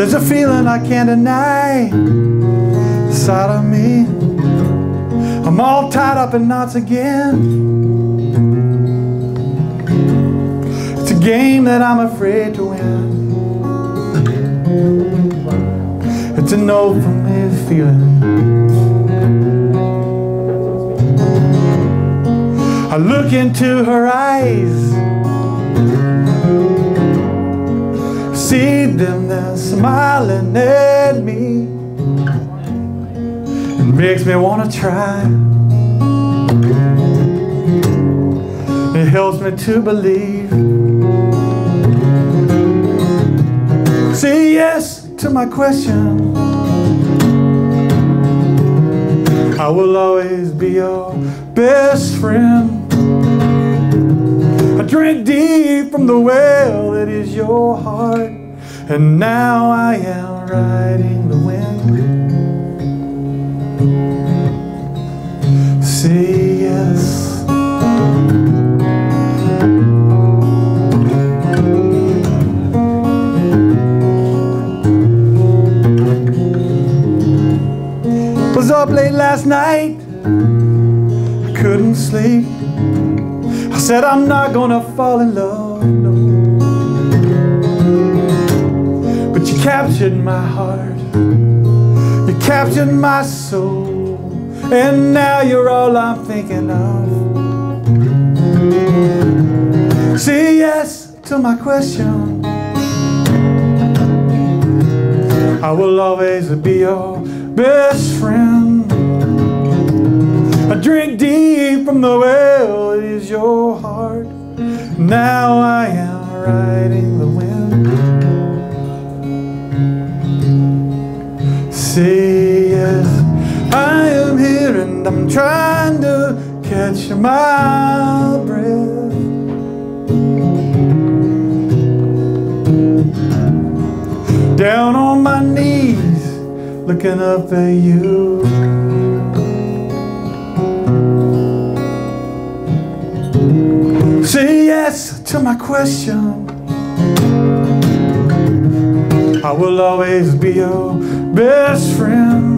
There's a feeling I can't deny inside of me. I'm all tied up in knots again. It's a game that I'm afraid to win. It's a no from me feeling. I look into her eyes. Smiling at me. It makes me want to try. It helps me to believe. Say yes to my question. I will always be your best friend. I drink deep from the well that is your heart, and now I am riding the wind. Say yes. Was up late last night, I couldn't sleep. I said I'm not gonna fall in love, no. You captured my heart, you captured my soul, and now you're all I'm thinking of. Say yes to my question. I will always be your best friend. I drink deep from the well, it is your heart. Now I am riding the trying to catch my breath. Down on my knees, looking up at you. Say yes to my question. I will always be your best friend.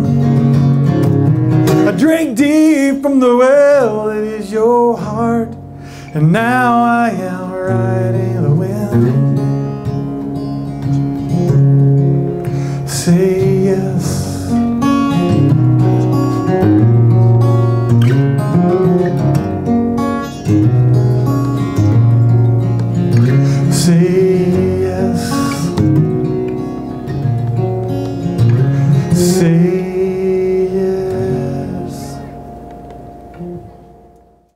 I drink deep from the well that is your heart, and now I am riding the wind. Say yes. Say yes. Say